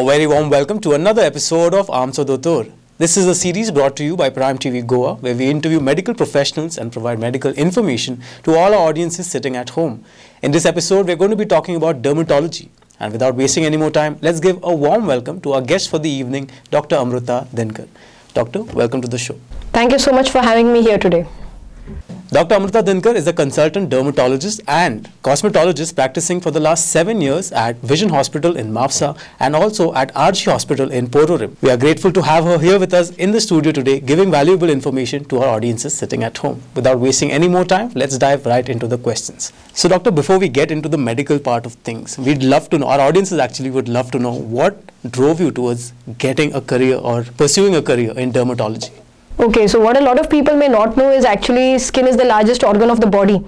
A very warm welcome to another episode of Amcho Dotor. This is a series brought to you by Prime TV Goa, where we interview medical professionals and provide medical information to all our audiences sitting at home. In this episode, we're going to be talking about dermatology. And without wasting any more time, let's give a warm welcome to our guest for the evening, Dr. Amruta Dinkar. Doctor, welcome to the show. Thank you so much for having me here today. Dr. Amruta Dinkar is a consultant dermatologist and cosmetologist practicing for the last seven years at Vision Hospital in Mapsa and also at RG Hospital in Porvorim. We are grateful to have her here with us in the studio today, giving valuable information to our audiences sitting at home. Without wasting any more time, let's dive right into the questions. So, Doctor, before we get into the medical part of things, we'd love to know, our audiences actually would love to know what drove you towards getting a career or pursuing a career in dermatology. Okay, so what a lot of people may not know is actually skin is the largest organ of the body.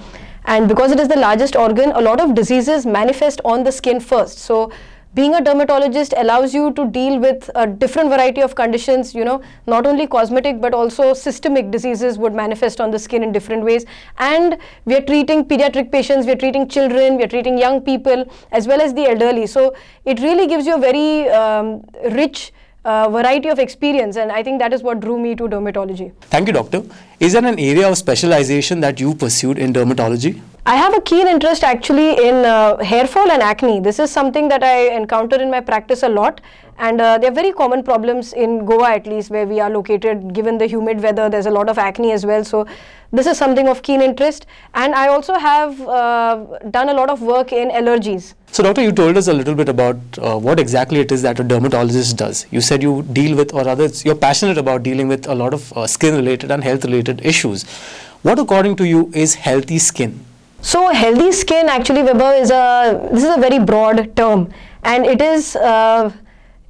And because it is the largest organ, a lot of diseases manifest on the skin first. So being a dermatologist allows you to deal with a different variety of conditions, you know, not only cosmetic but also systemic diseases would manifest on the skin in different ways. And we are treating pediatric patients, we are treating children, we are treating young people as well as the elderly. So it really gives you a very um, rich uh, variety of experience and i think that is what drew me to dermatology. Thank you doctor. Is there an area of specialization that you pursued in dermatology I have a keen interest actually in uh, hair fall and acne. This is something that I encounter in my practice a lot, and uh, they're very common problems in Goa, at least where we are located. Given the humid weather, there's a lot of acne as well. So, this is something of keen interest. And I also have uh, done a lot of work in allergies. So, doctor, you told us a little bit about uh, what exactly it is that a dermatologist does. You said you deal with, or rather, you're passionate about dealing with a lot of uh, skin-related and health-related issues. What, according to you, is healthy skin? So healthy skin actually Vibhav is a this is a very broad term. And it is uh,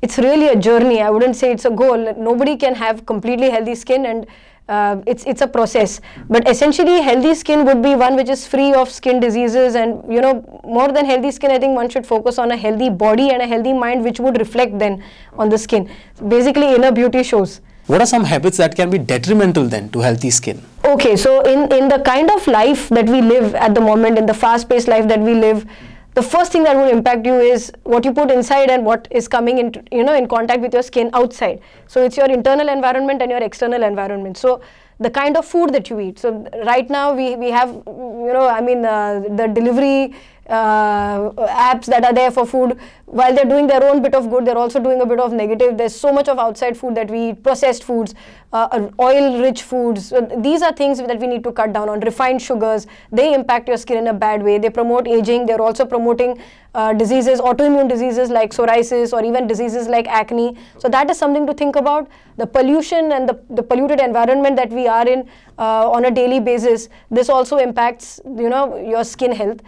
it's really a journey. I wouldn't say it's a goal. Nobody can have completely healthy skin and uh, it's it's a process. But essentially healthy skin would be one which is free of skin diseases and you know more than healthy skin I think one should focus on a healthy body and a healthy mind which would reflect then on the skin. Basically inner beauty shows what are some habits that can be detrimental then to healthy skin? Okay, so in, in the kind of life that we live at the moment, in the fast paced life that we live, the first thing that would impact you is what you put inside and what is coming into you know in contact with your skin outside. So it's your internal environment and your external environment. So the kind of food that you eat. So right now we we have you know i mean uh, the delivery uh, apps that are there for food while they're doing their own bit of good they're also doing a bit of negative. There's so much of outside food that we eat processed foods uh, uh oil rich foods. So these are things that we need to cut down on. Refined sugars they impact your skin in a bad way. They promote aging. They're also promoting uh, diseases autoimmune diseases like psoriasis or even diseases like acne. So that is something to think about. The pollution and the, the polluted environment that we are in uh, on a daily basis this also impacts you know your skin health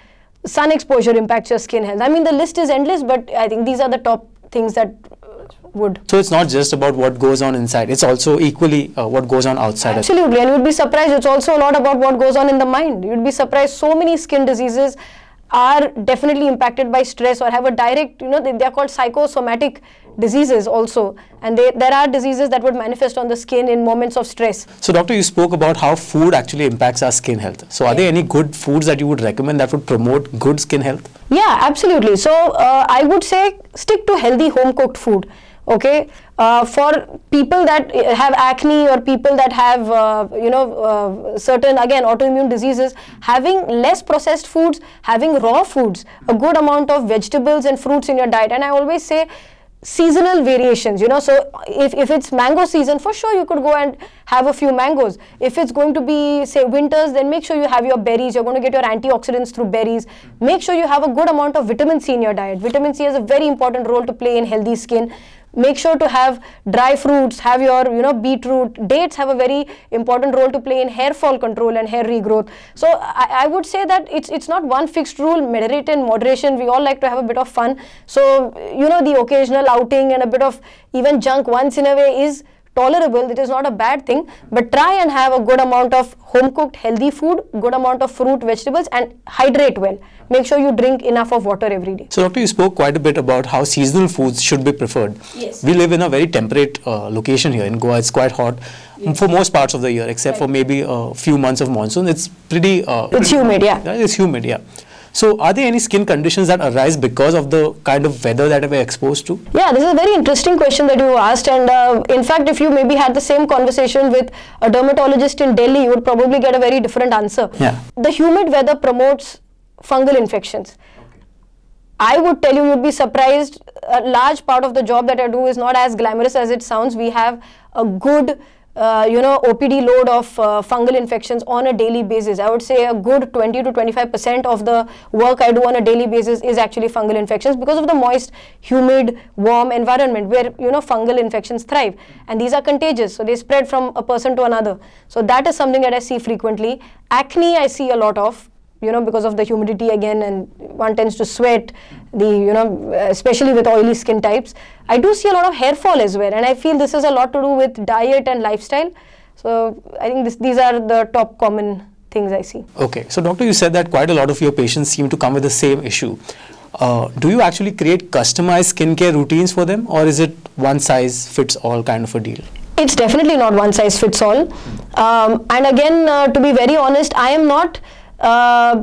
sun exposure impacts your skin health. I mean, the list is endless, but I think these are the top things that would. So it's not just about what goes on inside; it's also equally uh, what goes on outside. Absolutely, and you'd be surprised. It's also a lot about what goes on in the mind. You'd be surprised. So many skin diseases are definitely impacted by stress or have a direct, you know, they, they are called psychosomatic diseases also. And they, there are diseases that would manifest on the skin in moments of stress. So doctor you spoke about how food actually impacts our skin health. So are there any good foods that you would recommend that would promote good skin health? Yeah absolutely. So uh, i would say stick to healthy home cooked food okay? Uh, for people that have acne or people that have uh, you know uh, certain again autoimmune diseases having less processed foods having raw foods a good amount of vegetables and fruits in your diet. And i always say seasonal variations you know. So if, if it's mango season for sure you could go and have a few mangoes. If it's going to be say winters then make sure you have your berries. You're going to get your antioxidants through berries. Make sure you have a good amount of vitamin c in your diet. Vitamin c has a very important role to play in healthy skin make sure to have dry fruits have your you know beetroot. Dates have a very important role to play in hair fall control and hair regrowth. So I, I, would say that it's it's not one fixed rule. Meditate in moderation we all like to have a bit of fun. So you know the occasional outing and a bit of even junk once in a way is tolerable it is not a bad thing but try and have a good amount of home cooked healthy food good amount of fruit vegetables and hydrate well. Make sure you drink enough of water every day. So doctor you spoke quite a bit about how seasonal foods should be preferred. Yes. We live in a very temperate uh, location here in goa. It's quite hot yes. for most parts of the year except right. for maybe a few months of monsoon. It's pretty uh, it's humid yeah it's humid yeah So, are there any skin conditions that arise because of the kind of weather that we're exposed to? Yeah, this is a very interesting question that you asked. And uh, in fact, if you maybe had the same conversation with a dermatologist in Delhi, you would probably get a very different answer. Yeah. The humid weather promotes fungal infections. I would tell you, you'd be surprised. A large part of the job that I do is not as glamorous as it sounds. We have a good uh, you know OPD load of uh, fungal infections on a daily basis. I would say a good 20 to 25 percent of the work I do on a daily basis is actually fungal infections because of the moist, humid, warm environment where you know fungal infections thrive, and these are contagious, so they spread from a person to another. So that is something that I see frequently. Acne I see a lot of you know because of the humidity again and one tends to sweat the you know especially with oily skin types. I do see a lot of hair fall as well and i feel this has a lot to do with diet and lifestyle. So i think this, these are the top common things i see. Okay. So doctor you said that quite a lot of your patients seem to come with the same issue. Uh, do you actually create customized skincare routines for them or is it one size fits all kind of a deal? It's definitely not one size fits all. Um, and again uh, to be very honest i am not uh,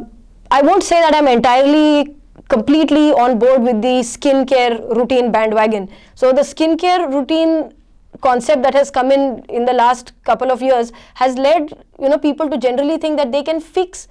I won't say that I'm entirely completely on board with the skincare routine bandwagon. So the skincare routine concept that has come in in the last couple of years has led you know people to generally think that they can fix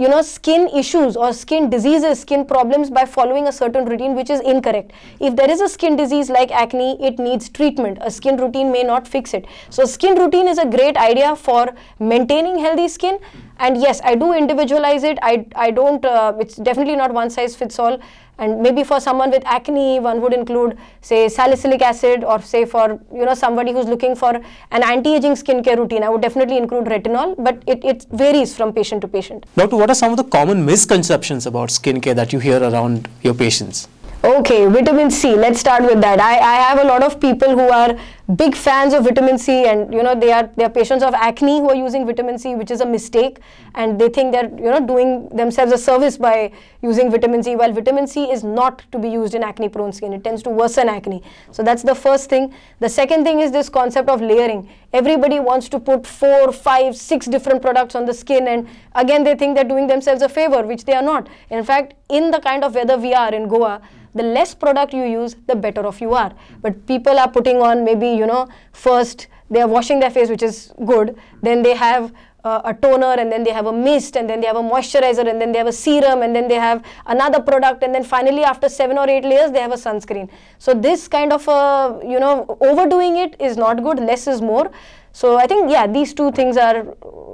you know skin issues or skin diseases skin problems by following a certain routine which is incorrect. If there is a skin disease like acne it needs treatment. A skin routine may not fix it. So skin routine is a great idea for maintaining healthy skin. And yes i do individualize it. I i don't uh, it's definitely not one size fits all and maybe for someone with acne one would include say salicylic acid or say for you know somebody who's looking for an anti-aging skincare routine i would definitely include retinol but it, it varies from patient to patient doctor what are some of the common misconceptions about skincare that you hear around your patients Okay, vitamin C. Let's start with that. I, I have a lot of people who are big fans of vitamin C, and you know they are they are patients of acne who are using vitamin C, which is a mistake, and they think they're you know doing themselves a service by using vitamin C. While vitamin C is not to be used in acne-prone skin, it tends to worsen acne. So that's the first thing. The second thing is this concept of layering. Everybody wants to put four, five, six different products on the skin, and again they think they're doing themselves a favor, which they are not. In fact, in the kind of weather we are in Goa the less product you use, the better off you are. But people are putting on maybe, you know, first they are washing their face, which is good. Then they have uh, a toner and then they have a mist and then they have a moisturizer and then they have a serum and then they have another product and then finally after seven or eight layers they have a sunscreen. So this kind of a you know overdoing it is not good. Less is more so I think, yeah, these two things are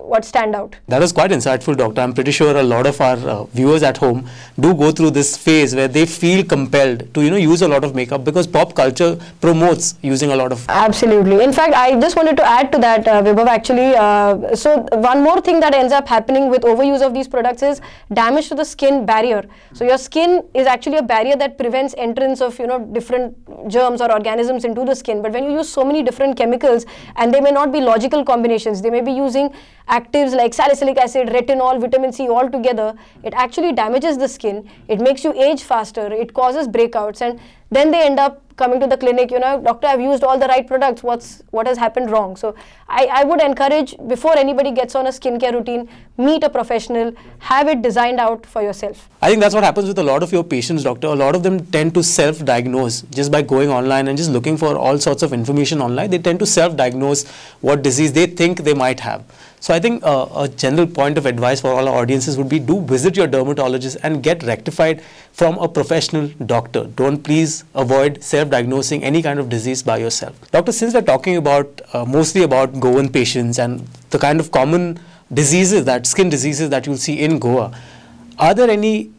what stand out. That was quite insightful, Doctor. I'm pretty sure a lot of our uh, viewers at home do go through this phase where they feel compelled to, you know, use a lot of makeup because pop culture promotes using a lot of. Absolutely. In fact, I just wanted to add to that, uh, Vibhav, actually. Uh, so one more thing that ends up happening with overuse of these products is damage to the skin barrier. So your skin is actually a barrier that prevents entrance of, you know, different germs or organisms into the skin. But when you use so many different chemicals and they may not not be logical combinations. They may be using actives like salicylic acid, retinol, vitamin C all together. It actually damages the skin. It makes you age faster. It causes breakouts. And then they end up coming to the clinic, you know, doctor, I've used all the right products. What's what has happened wrong? So I, I would encourage before anybody gets on a skincare routine, meet a professional, have it designed out for yourself. I think that's what happens with a lot of your patients, doctor. A lot of them tend to self-diagnose just by going online and just looking for all sorts of information online. They tend to self-diagnose what disease they think they might have. So I think uh, a general point of advice for all our audiences would be do visit your dermatologist and get rectified from a professional doctor. Don't please avoid self-diagnosing any kind of disease by yourself. Doctor, since we're talking about uh, mostly about Goan patients and the kind of common diseases that skin diseases that you'll see in Goa, are there any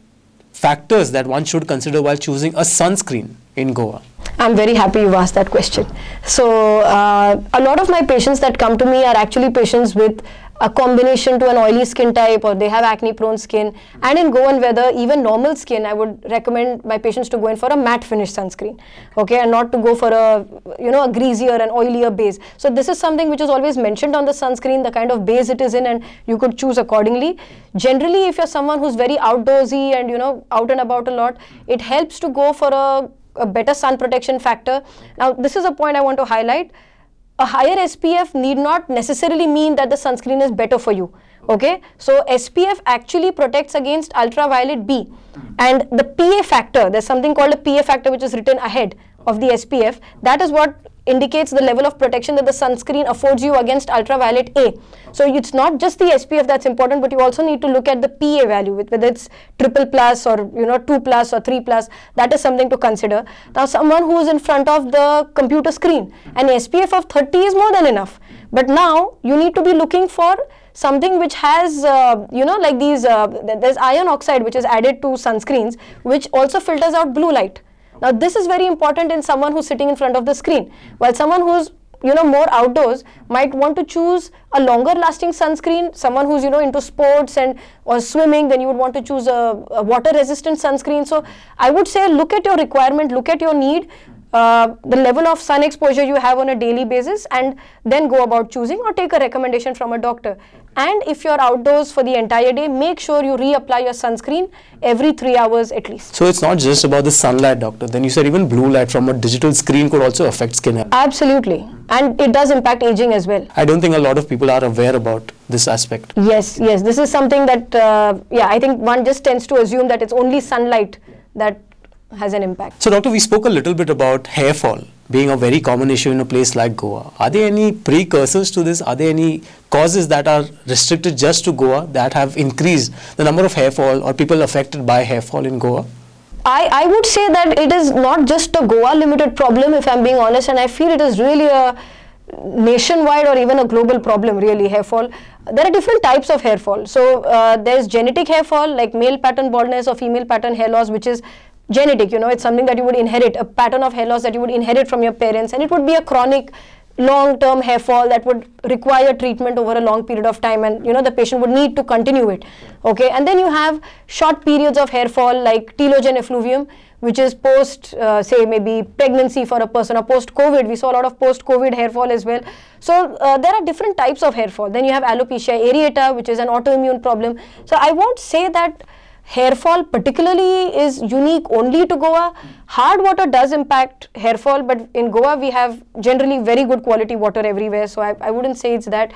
factors that one should consider while choosing a sunscreen in Goa? I'm very happy you asked that question. So, uh, a lot of my patients that come to me are actually patients with a combination to an oily skin type or they have acne prone skin and in Goan weather even normal skin I would recommend my patients to go in for a matte finish sunscreen okay and not to go for a you know a greasier and oilier base so this is something which is always mentioned on the sunscreen the kind of base it is in and you could choose accordingly generally if you're someone who's very outdoorsy and you know out and about a lot it helps to go for a a better sun protection factor. Now, this is a point I want to highlight. A higher SPF need not necessarily mean that the sunscreen is better for you. Okay, so SPF actually protects against ultraviolet B, and the PA factor. There's something called a PA factor which is written ahead of the SPF. That is what indicates the level of protection that the sunscreen affords you against ultraviolet A. So it's not just the SPF that's important, but you also need to look at the PA value, whether it's triple plus or you know two plus or three plus. That is something to consider. Now, someone who is in front of the computer screen, an SPF of 30 is more than enough. But now you need to be looking for something which has uh, you know like these uh, there's iron oxide which is added to sunscreens which also filters out blue light now this is very important in someone who's sitting in front of the screen. While someone who's you know more outdoors might want to choose a longer lasting sunscreen someone who's you know into sports and or swimming then you would want to choose a, a water resistant sunscreen so i would say look at your requirement look at your need uh, the level of sun exposure you have on a daily basis and then go about choosing or take a recommendation from a doctor and if you're outdoors for the entire day make sure you reapply your sunscreen every 3 hours at least. So it's not just about the sunlight doctor. Then you said even blue light from a digital screen could also affect skin health. Absolutely. And it does impact aging as well. I don't think a lot of people are aware about this aspect. Yes yes. This is something that uh, yeah i think one just tends to assume that it's only sunlight that has an impact. So, doctor, we spoke a little bit about hair fall being a very common issue in a place like Goa. Are there any precursors to this? Are there any causes that are restricted just to Goa that have increased the number of hair fall or people affected by hair fall in Goa? I, I would say that it is not just a Goa limited problem, if I'm being honest, and I feel it is really a nationwide or even a global problem really hair fall there are different types of hair fall so uh, there's genetic hair fall like male pattern baldness or female pattern hair loss which is genetic you know it's something that you would inherit a pattern of hair loss that you would inherit from your parents and it would be a chronic long term hair fall that would require treatment over a long period of time and you know the patient would need to continue it okay? And then you have short periods of hair fall like telogen effluvium which is post uh, say maybe pregnancy for a person or post covid we saw a lot of post covid hair fall as well. So uh, there are different types of hair fall. Then you have alopecia areata which is an autoimmune problem. So i won't say that hair fall particularly is unique only to Goa. Hard water does impact hair fall, but in Goa we have generally very good quality water everywhere. So I, I wouldn't say it's that.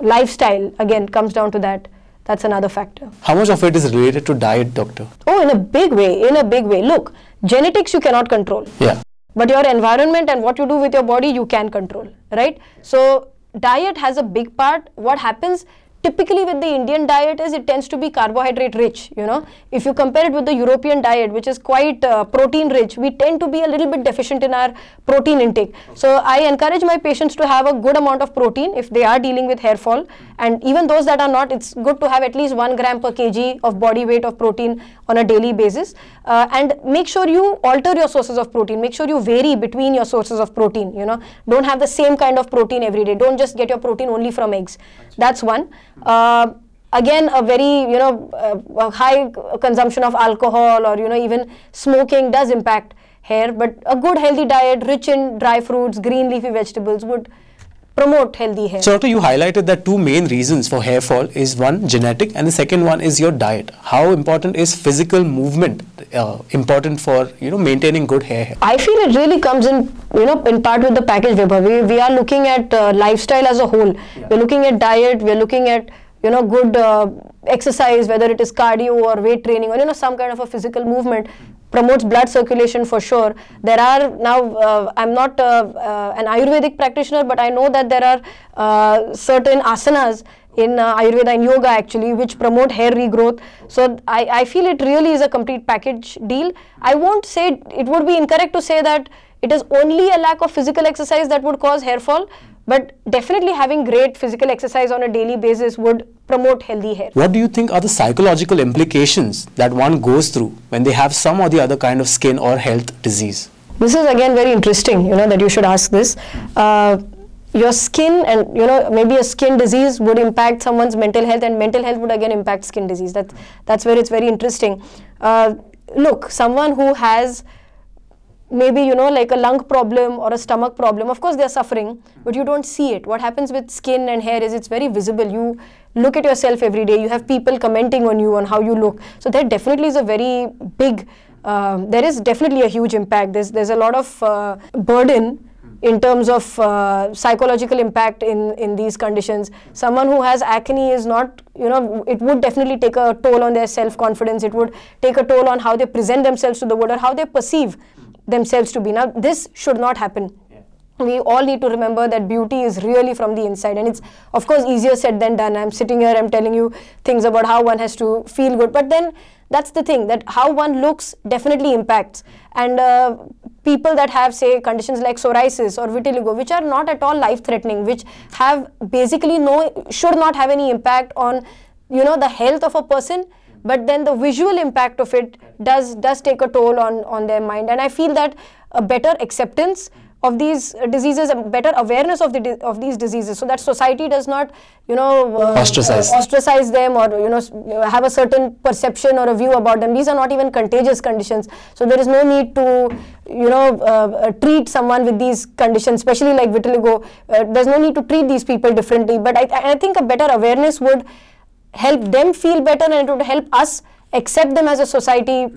Lifestyle again comes down to that. That's another factor. How much of it is related to diet, doctor? Oh, in a big way. In a big way. Look, genetics you cannot control. Yeah. But your environment and what you do with your body you can control, right? So diet has a big part. What happens? Typically with the Indian diet is it tends to be carbohydrate rich, you know. If you compare it with the European diet, which is quite uh, protein rich, we tend to be a little bit deficient in our protein intake. So I encourage my patients to have a good amount of protein if they are dealing with hair fall. And even those that are not, it's good to have at least 1 gram per kg of body weight of protein on a daily basis. Uh, and make sure you alter your sources of protein. Make sure you vary between your sources of protein, you know. Don't have the same kind of protein every day. Don't just get your protein only from eggs. That's one. Uh, again a very you know uh, high consumption of alcohol or you know even smoking does impact hair but a good healthy diet rich in dry fruits green leafy vegetables would promote healthy hair. So, doctor, you highlighted that two main reasons for hair fall is one genetic and the second one is your diet. How important is physical movement uh, important for you know maintaining good hair? I feel it really comes in you know in part with the package Vibhav. We, we are looking at uh, lifestyle as a whole. Yeah. We're looking at diet. We're looking at you know good uh, exercise, whether it is cardio or weight training or you know some kind of a physical movement promotes blood circulation for sure. There are now, uh, I'm not uh, uh, an Ayurvedic practitioner, but I know that there are uh, certain asanas in uh, Ayurveda and yoga actually, which promote hair regrowth. So I, I feel it really is a complete package deal. I won't say, it would be incorrect to say that it is only a lack of physical exercise that would cause hair fall, but definitely having great physical exercise on a daily basis would promote healthy hair. What do you think are the psychological implications that one goes through when they have some or the other kind of skin or health disease? This is again very interesting, you know, that you should ask this. Uh, your skin and you know maybe a skin disease would impact someone's mental health and mental health would again impact skin disease that that's where it's very interesting uh, look someone who has maybe you know like a lung problem or a stomach problem of course they are suffering but you don't see it what happens with skin and hair is it's very visible you look at yourself every day you have people commenting on you on how you look so that definitely is a very big um, there is definitely a huge impact there's there's a lot of uh, burden in terms of uh, psychological impact in, in these conditions. Someone who has acne is not, you know, it would definitely take a toll on their self confidence. It would take a toll on how they present themselves to the world or how they perceive themselves to be. Now, this should not happen. We all need to remember that beauty is really from the inside, and it's of course easier said than done. I'm sitting here, I'm telling you things about how one has to feel good, but then that's the thing that how one looks definitely impacts. And uh, people that have say conditions like psoriasis or vitiligo which are not at all life threatening which have basically no should not have any impact on you know the health of a person but then the visual impact of it does does take a toll on on their mind. And i feel that a better acceptance of these diseases, a better awareness of the of these diseases, so that society does not, you know, uh, ostracize. Uh, ostracize them or you know have a certain perception or a view about them. These are not even contagious conditions, so there is no need to, you know, uh, treat someone with these conditions, especially like vitiligo. Uh, there's no need to treat these people differently. But I, I think a better awareness would help them feel better, and it would help us accept them as a society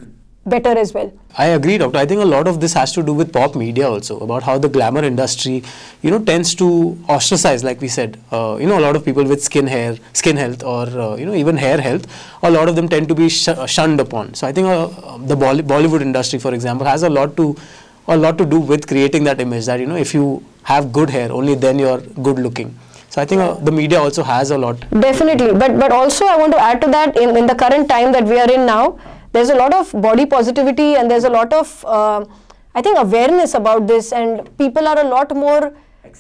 better as well. I agree, doctor. I think a lot of this has to do with pop media also about how the glamour industry, you know, tends to ostracize, like we said. Uh, you know, a lot of people with skin hair, skin health, or uh, you know, even hair health. A lot of them tend to be sh- shunned upon. So I think uh, the Bollywood industry, for example, has a lot to a lot to do with creating that image that you know, if you have good hair, only then you're good looking. So I think uh, the media also has a lot. Definitely, but but also I want to add to that in, in the current time that we are in now there's a lot of body positivity and there's a lot of uh, i think awareness about this and people are a lot more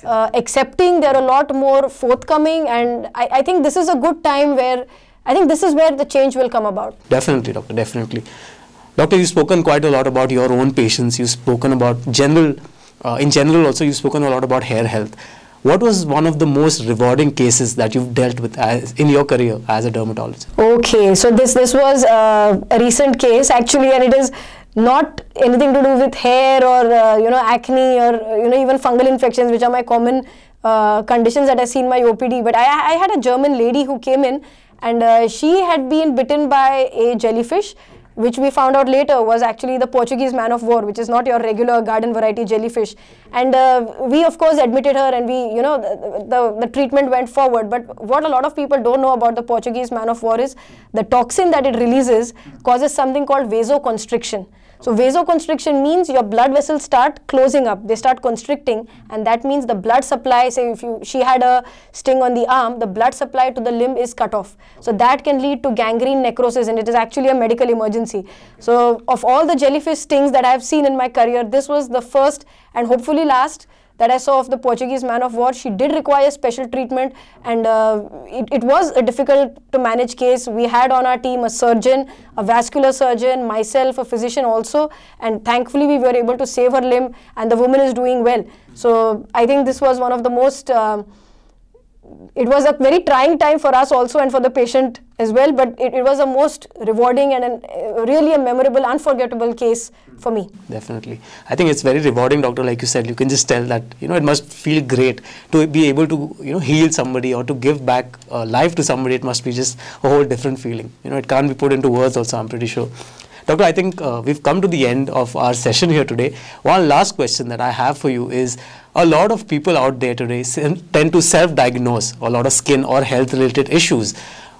uh, accepting. they're a lot more forthcoming and I, I, think this is a good time where i think this is where the change will come about. Definitely doctor definitely. Doctor you've spoken quite a lot about your own patients. You've spoken about general uh, in general also you've spoken a lot about hair health what was one of the most rewarding cases that you've dealt with as, in your career as a dermatologist? Okay, so this this was uh, a recent case actually, and it is not anything to do with hair or uh, you know acne or you know even fungal infections, which are my common uh, conditions that I see in my OPD. But I, I had a German lady who came in, and uh, she had been bitten by a jellyfish which we found out later was actually the Portuguese man of war, which is not your regular garden variety jellyfish. And uh, we, of course, admitted her and we, you know, the, the, the, treatment went forward. But what a lot of people don't know about the Portuguese man of war is the toxin that it releases causes something called vasoconstriction. So vasoconstriction means your blood vessels start closing up, they start constricting, and that means the blood supply. Say if you she had a sting on the arm, the blood supply to the limb is cut off. So that can lead to gangrene necrosis, and it is actually a medical emergency. So of all the jellyfish stings that I have seen in my career, this was the first and hopefully last that I saw of the Portuguese man of war. She did require special treatment, and uh, it, it, was a difficult to manage case. We had on our team a surgeon, a vascular surgeon, myself, a physician also, and thankfully we were able to save her limb, and the woman is doing well. So I think this was one of the most. Uh, it was a very trying time for us also and for the patient as well but it, it was a most rewarding and an, uh, really a memorable unforgettable case for me. Definitely. I think it's very rewarding doctor like you said you can just tell that you know it must feel great to be able to you know heal somebody or to give back uh, life to somebody. It must be just a whole different feeling. You know it can't be put into words also i'm pretty sure. Doctor, I think uh, we've come to the end of our session here today. One last question that I have for you is a lot of people out there today tend to self diagnose a lot of skin or health related issues.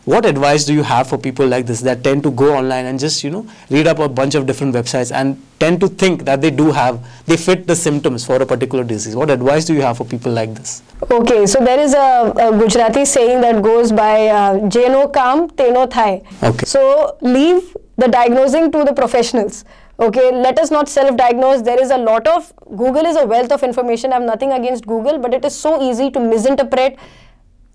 What advice do you have for people like this that tend to go online and just, you know, read up a bunch of different websites and tend to think that they do have, they fit the symptoms for a particular disease? What advice do you have for people like this? Okay, so there is a, a Gujarati saying that goes by uh, Jeno Kam, Teno Thai. Okay. So leave the diagnosing to the professionals okay let us not self diagnose there is a lot of google is a wealth of information i have nothing against google but it is so easy to misinterpret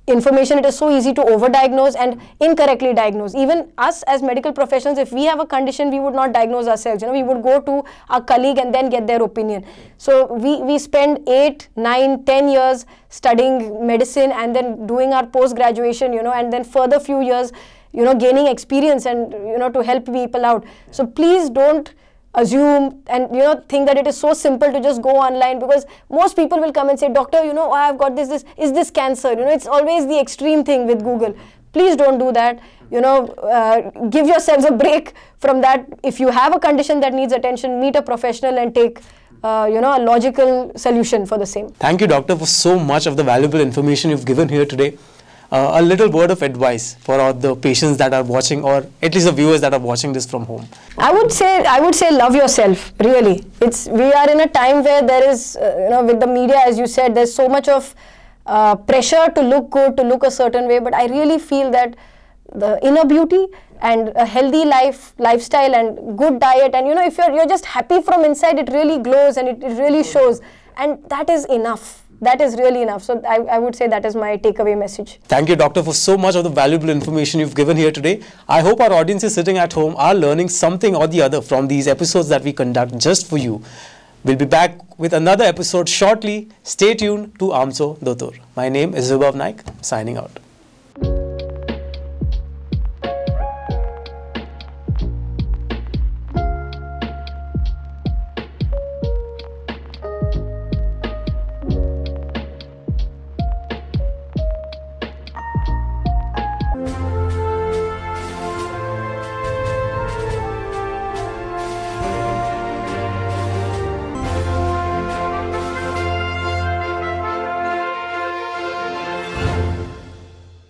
information it is so easy to overdiagnose and incorrectly diagnose. Even us as medical professionals if we have a condition we would not diagnose ourselves. You know we would go to our colleague and then get their opinion. So we we spend 8 9 10 years studying medicine and then doing our post graduation you know and then further few years you know gaining experience and you know to help people out. So please don't assume and you know think that it is so simple to just go online because most people will come and say doctor you know oh, i've got this this is this cancer you know it's always the extreme thing with google please don't do that you know uh, give yourselves a break from that if you have a condition that needs attention meet a professional and take uh, you know, a logical solution for the same. Thank you, doctor, for so much of the valuable information you've given here today. Uh, a little word of advice for all the patients that are watching, or at least the viewers that are watching this from home. I would say I would say love yourself. Really, it's we are in a time where there is uh, you know with the media, as you said, there's so much of uh, pressure to look good, to look a certain way. But I really feel that the inner beauty and a healthy life lifestyle and good diet and you know if you're you're just happy from inside, it really glows and it, it really shows, and that is enough that is really enough. So I, I would say that is my takeaway message. Thank you, doctor, for so much of the valuable information you've given here today. I hope our audiences sitting at home are learning something or the other from these episodes that we conduct just for you. We'll be back with another episode shortly. Stay tuned to Amcho Dotor. My name is Vibhav Naik, signing out.